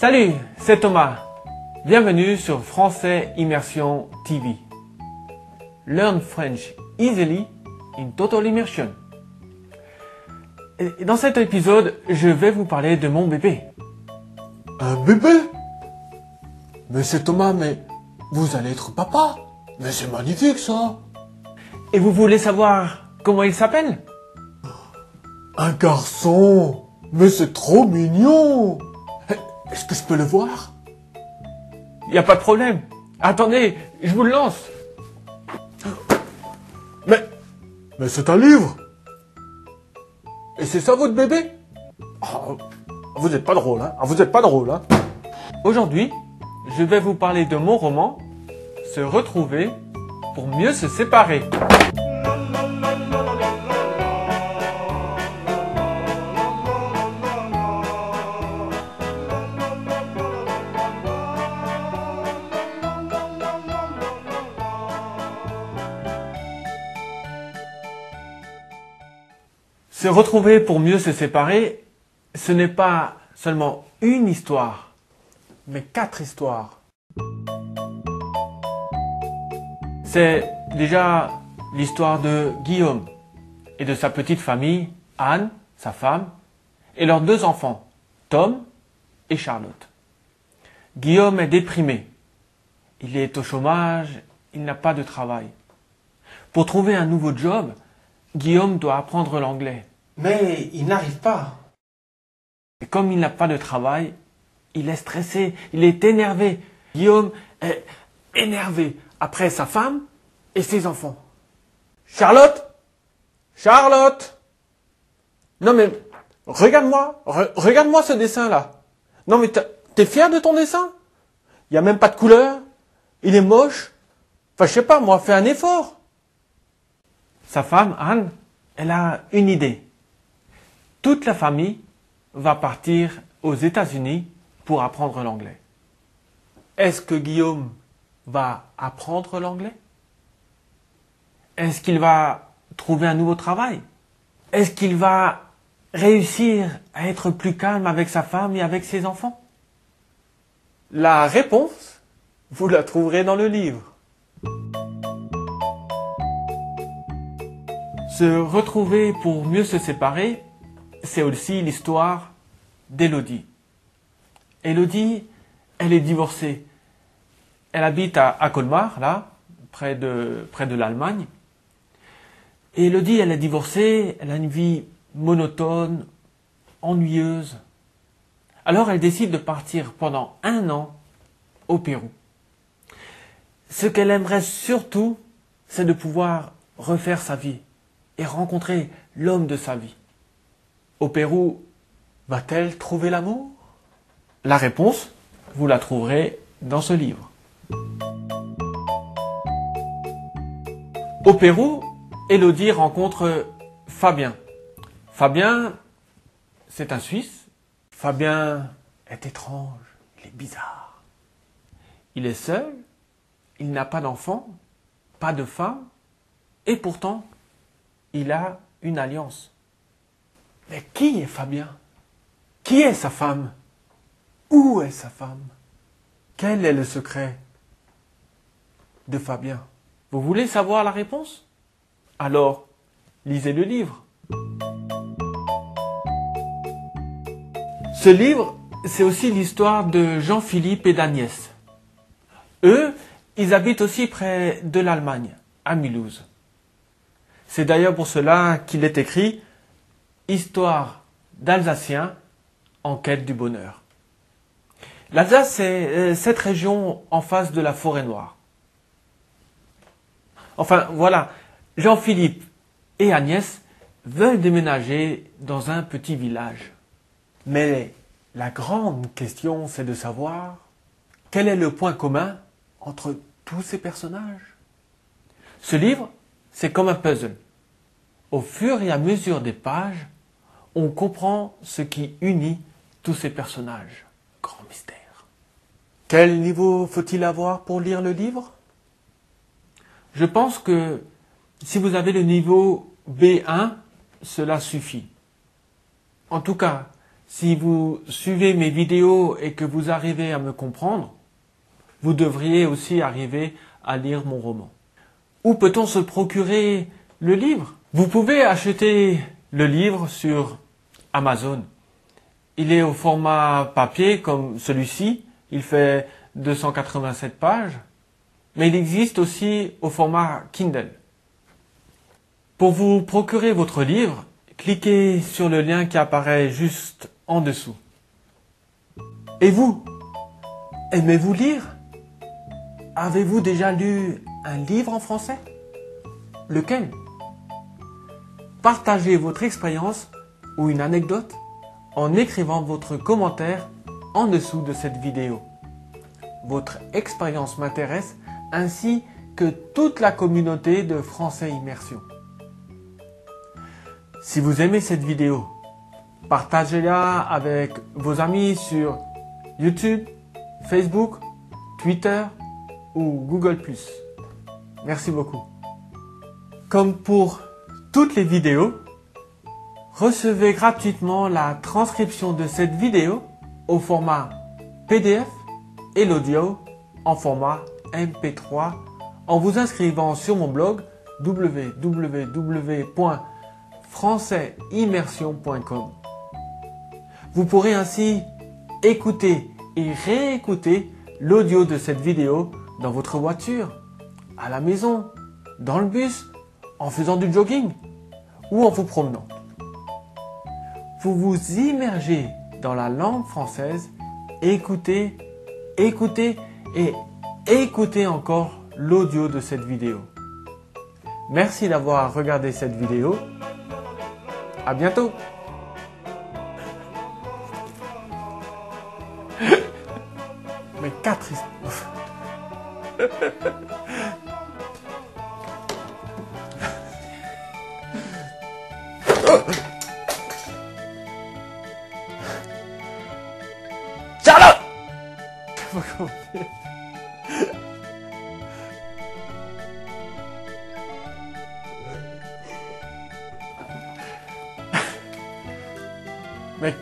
Salut, c'est Thomas. Bienvenue sur Français Immersion TV. Learn French easily in total immersion. Et dans cet épisode, je vais vous parler de mon bébé. Un bébé? Mais c'est Thomas, mais vous allez être papa Mais c'est magnifique ça Et vous voulez savoir comment il s'appelle? Un garçon Mais c'est trop mignon Est-ce que je peux le voir? Il n'y a pas de problème. Attendez, je vous le lance. Mais... Mais c'est un livre Et c'est ça votre bébé? Oh, Vous n'êtes pas drôle, hein Vous n'êtes pas drôle, hein Aujourd'hui, je vais vous parler de mon roman Se retrouver pour mieux se séparer. Se retrouver pour mieux se séparer, ce n'est pas seulement une histoire, mais quatre histoires. C'est déjà l'histoire de Guillaume et de sa petite famille, Anne, sa femme, et leurs deux enfants, Tom et Charlotte. Guillaume est déprimé. Il est au chômage, il n'a pas de travail. Pour trouver un nouveau job, Guillaume doit apprendre l'anglais. Mais il n'arrive pas. Et comme il n'a pas de travail, il est stressé, il est énervé. Guillaume est énervé après sa femme et ses enfants. Charlotte Charlotte Non mais, regarde-moi, re- regarde-moi ce dessin-là. Non mais t'es fier de ton dessin? Il n'y a même pas de couleur Il est moche Enfin je sais pas, moi, fais un effort. Sa femme, Anne, elle a une idée. Toute la famille va partir aux États-Unis pour apprendre l'anglais. Est-ce que Guillaume va apprendre l'anglais? Est-ce qu'il va trouver un nouveau travail? Est-ce qu'il va réussir à être plus calme avec sa femme et avec ses enfants? La réponse, vous la trouverez dans le livre. Se retrouver pour mieux se séparer, c'est aussi l'histoire d'Élodie. Élodie, elle est divorcée. Elle habite à, à Colmar, là, près de, près de l'Allemagne. Et Élodie, elle est divorcée, elle a une vie monotone, ennuyeuse. Alors elle décide de partir pendant un an au Pérou. Ce qu'elle aimerait surtout, c'est de pouvoir refaire sa vie et rencontrer l'homme de sa vie. Au Pérou, va-t-elle trouver l'amour? La réponse, vous la trouverez dans ce livre. Au Pérou, Élodie rencontre Fabien. Fabien, c'est un Suisse. Fabien est étrange, il est bizarre. Il est seul, il n'a pas d'enfant, pas de femme, et pourtant, il a une alliance. Mais qui est Fabien? Qui est sa femme? Où est sa femme? Quel est le secret de Fabien? Vous voulez savoir la réponse? Alors, lisez le livre. Ce livre, c'est aussi l'histoire de Jean-Philippe et d'Agnès. Eux, ils habitent aussi près de l'Allemagne, à Mulhouse. C'est d'ailleurs pour cela qu'il est écrit Histoire d'Alsaciens en quête du bonheur. L'Alsace, c'est euh, cette région en face de la forêt noire. Enfin, voilà, Jean-Philippe et Agnès veulent déménager dans un petit village. Mais la grande question, c'est de savoir quel est le point commun entre tous ces personnages. Ce livre, c'est comme un puzzle. Au fur et à mesure des pages, on comprend ce qui unit tous ces personnages. Grand mystère. Quel niveau faut-il avoir pour lire le livre? Je pense que si vous avez le niveau B1, cela suffit. En tout cas, Si vous suivez mes vidéos et que vous arrivez à me comprendre, vous devriez aussi arriver à lire mon roman. Où peut-on se procurer le livre? Vous pouvez acheter le livre sur Amazon. Il est au format papier comme celui-ci. Il fait 287 pages. Mais il existe aussi au format Kindle. Pour vous procurer votre livre, cliquez sur le lien qui apparaît juste en dessous. Et vous Aimez-vous lire? Avez-vous déjà lu un livre en français? Lequel? Partagez votre expérience ou une anecdote en écrivant votre commentaire en dessous de cette vidéo. Votre expérience m'intéresse ainsi que toute la communauté de Français Immersion. Si vous aimez cette vidéo, partagez-la avec vos amis sur YouTube, Facebook, Twitter ou Google ⁇ Merci beaucoup. Comme pour toutes les vidéos, recevez gratuitement la transcription de cette vidéo au format PDF et l'audio en format MP3 en vous inscrivant sur mon blog www.françaisimmersion.com. Vous pourrez ainsi écouter et réécouter l'audio de cette vidéo dans votre voiture, à la maison, dans le bus, en faisant du jogging ou en vous promenant. Vous vous immergez dans la langue française, écoutez, écoutez et écoutez encore l'audio de cette vidéo. Merci d'avoir regardé cette vidéo. À bientôt. Mais quatre Charlotte Mais